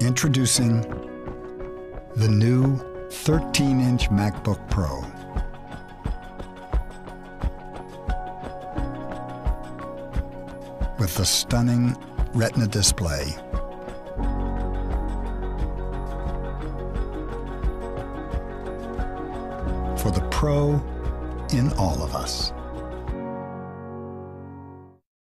Introducing the new 13 inch MacBook Pro. With the stunning Retina display. For the pro in all of us.